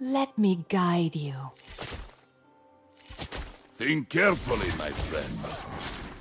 Let me guide you. Think carefully, my friend.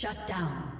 Shut down.